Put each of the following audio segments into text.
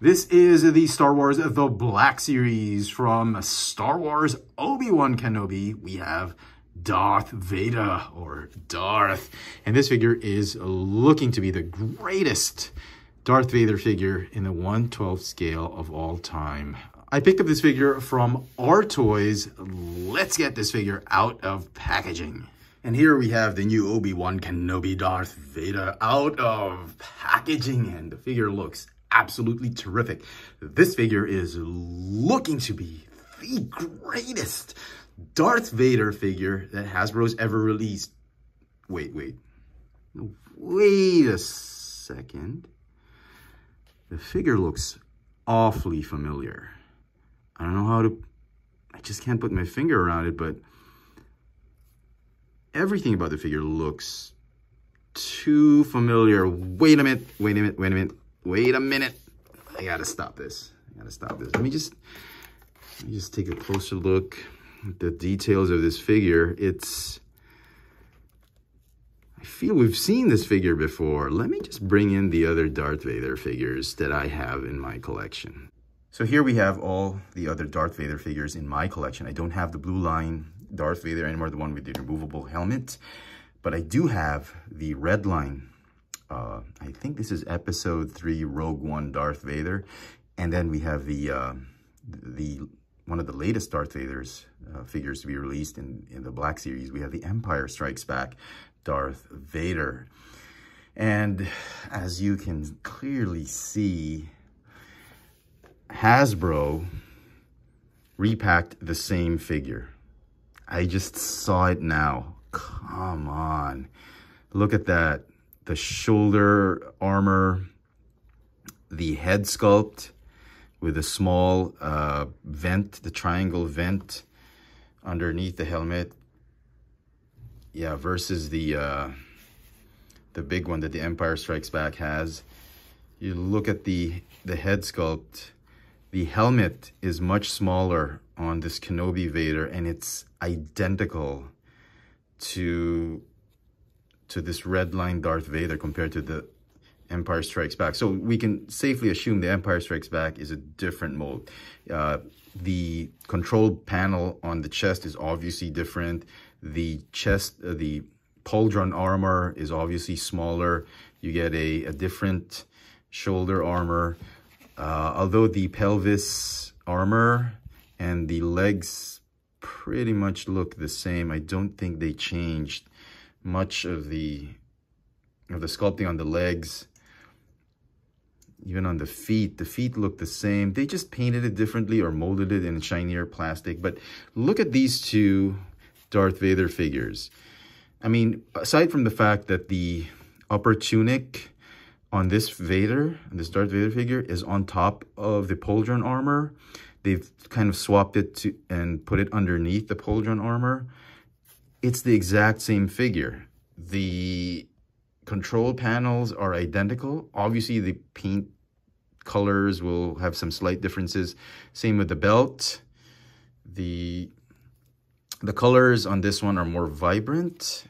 This is the Star Wars The Black Series from Star Wars Obi-Wan Kenobi. We have Darth Vader or Darth. And this figure is looking to be the greatest Darth Vader figure in the 112 scale of all time. I picked up this figure from R Toys. Let's get this figure out of packaging. And here we have the new Obi-Wan Kenobi Darth Vader out of packaging and the figure looks absolutely terrific. This figure is looking to be the greatest Darth Vader figure that Hasbro's ever released. Wait, wait. Wait a second. The figure looks awfully familiar. I don't know how to... I just can't put my finger around it, but everything about the figure looks too familiar. Wait a minute, wait a minute, wait a minute. Wait a minute. I gotta stop this. I gotta stop this. Let me just, let me just take a closer look at the details of this figure. It's, I feel we've seen this figure before. Let me just bring in the other Darth Vader figures that I have in my collection. So here we have all the other Darth Vader figures in my collection. I don't have the blue line Darth Vader anymore, the one with the removable helmet, but I do have the red line uh, I think this is episode three, Rogue One Darth Vader. And then we have the, uh, the one of the latest Darth Vader's uh, figures to be released in, in the Black Series. We have the Empire Strikes Back Darth Vader. And as you can clearly see, Hasbro repacked the same figure. I just saw it now. Come on. Look at that the shoulder armor, the head sculpt with a small uh, vent, the triangle vent underneath the helmet. Yeah, versus the uh, the big one that the Empire Strikes Back has. You look at the, the head sculpt, the helmet is much smaller on this Kenobi Vader and it's identical to to this red line Darth Vader compared to the Empire Strikes Back. So we can safely assume the Empire Strikes Back is a different mold. Uh, the control panel on the chest is obviously different. The chest, uh, the pauldron armor is obviously smaller. You get a, a different shoulder armor. Uh, although the pelvis armor and the legs pretty much look the same, I don't think they changed much of the of the sculpting on the legs even on the feet the feet look the same. They just painted it differently or molded it in shinier plastic. But look at these two darth vader figures. I mean aside from the fact that the upper tunic on this vader this darth vader figure is on top of the pauldron armor they've kind of swapped it to and put it underneath the pauldron armor it's the exact same figure. The control panels are identical. Obviously, the paint colors will have some slight differences. Same with the belt. The, the colors on this one are more vibrant.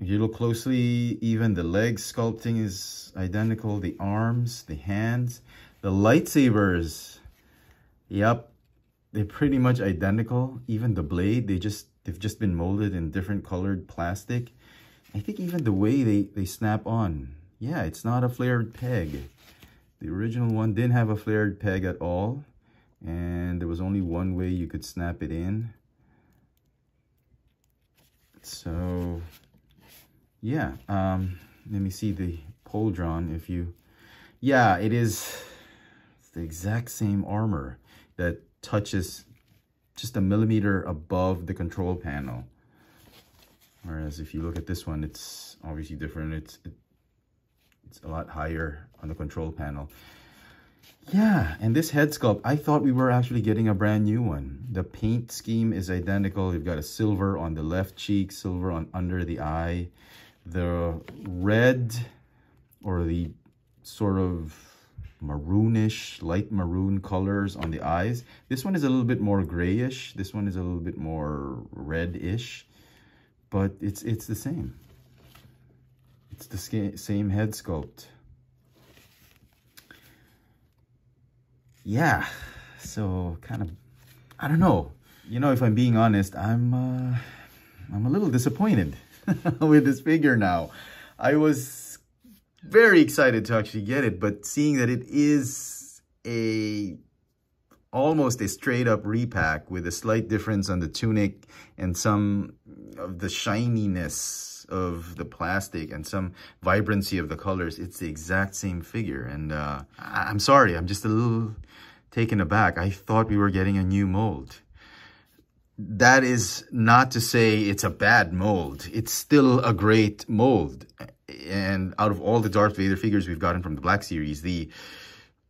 If you look closely, even the leg sculpting is identical. The arms, the hands, the lightsabers, yep, they're pretty much identical. Even the blade, they just They've just been molded in different colored plastic. I think even the way they, they snap on. Yeah, it's not a flared peg. The original one didn't have a flared peg at all. And there was only one way you could snap it in. So, yeah. Um, let me see the pauldron If you... Yeah, it is the exact same armor that touches just a millimeter above the control panel. Whereas if you look at this one, it's obviously different. It's it, it's a lot higher on the control panel. Yeah, and this head sculpt, I thought we were actually getting a brand new one. The paint scheme is identical. You've got a silver on the left cheek, silver on under the eye. The red or the sort of maroonish, light maroon colors on the eyes. This one is a little bit more grayish. This one is a little bit more reddish, but it's it's the same. It's the same head sculpt. yeah, so kind of, I don't know. You know, if I'm being honest, I'm, uh, I'm a little disappointed with this figure now. I was very excited to actually get it, but seeing that it is a almost a straight up repack with a slight difference on the tunic and some of the shininess of the plastic and some vibrancy of the colors. It's the exact same figure. And uh, I'm sorry, I'm just a little taken aback. I thought we were getting a new mold. That is not to say it's a bad mold. It's still a great mold. And out of all the Darth Vader figures we've gotten from the Black Series, the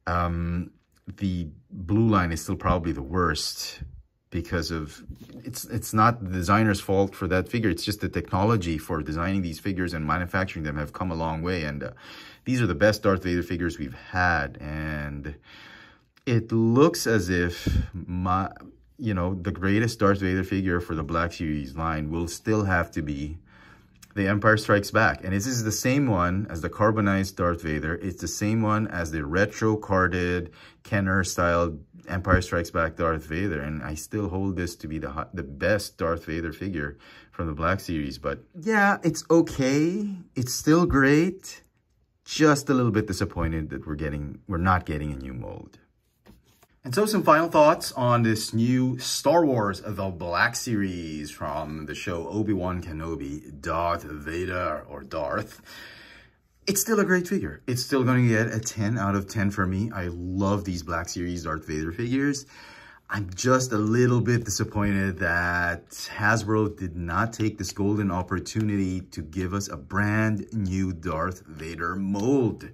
um, the blue line is still probably the worst because of it's it's not the designer's fault for that figure. It's just the technology for designing these figures and manufacturing them have come a long way. And uh, these are the best Darth Vader figures we've had. And it looks as if my you know the greatest Darth Vader figure for the Black Series line will still have to be the Empire Strikes Back. And this is the same one as the carbonized Darth Vader. It's the same one as the retro carded Kenner style Empire Strikes Back Darth Vader. And I still hold this to be the, the best Darth Vader figure from the Black Series. But yeah, it's okay. It's still great. Just a little bit disappointed that we're getting, we're not getting a new mold. And so some final thoughts on this new Star Wars The Black Series from the show Obi-Wan Kenobi, Darth Vader, or Darth. It's still a great figure. It's still going to get a 10 out of 10 for me. I love these Black Series Darth Vader figures. I'm just a little bit disappointed that Hasbro did not take this golden opportunity to give us a brand new Darth Vader mold.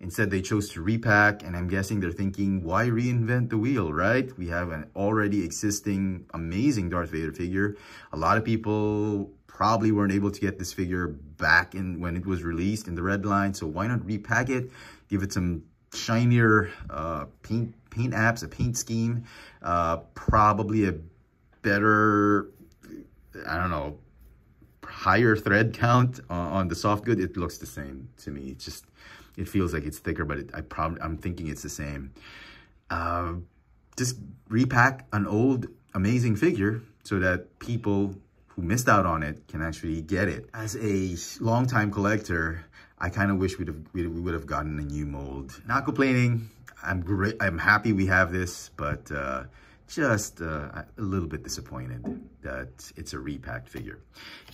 Instead, they chose to repack, and I'm guessing they're thinking, why reinvent the wheel, right? We have an already existing amazing Darth Vader figure. A lot of people probably weren't able to get this figure back in when it was released in the red line, so why not repack it, give it some shinier uh, paint, paint apps, a paint scheme, uh, probably a better, I don't know, higher thread count on, on the soft good. It looks the same to me. It's just it feels like it's thicker, but it, I probably I'm thinking it's the same. Uh, just repack an old amazing figure so that people who missed out on it can actually get it. As a longtime collector, I kind of wish we'd have, we would have gotten a new mold. Not complaining. I'm great. I'm happy we have this, but uh, just uh, a little bit disappointed that it's a repacked figure.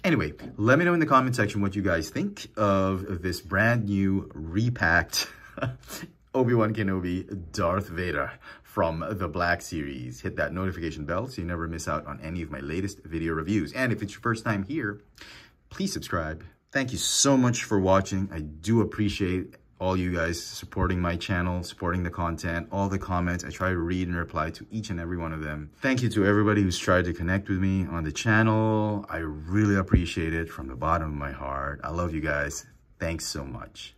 Anyway, let me know in the comment section what you guys think of this brand new repacked Obi-Wan Kenobi Darth Vader from the Black Series. Hit that notification bell so you never miss out on any of my latest video reviews. And if it's your first time here, please subscribe. Thank you so much for watching. I do appreciate all you guys supporting my channel, supporting the content, all the comments. I try to read and reply to each and every one of them. Thank you to everybody who's tried to connect with me on the channel. I really appreciate it from the bottom of my heart. I love you guys. Thanks so much.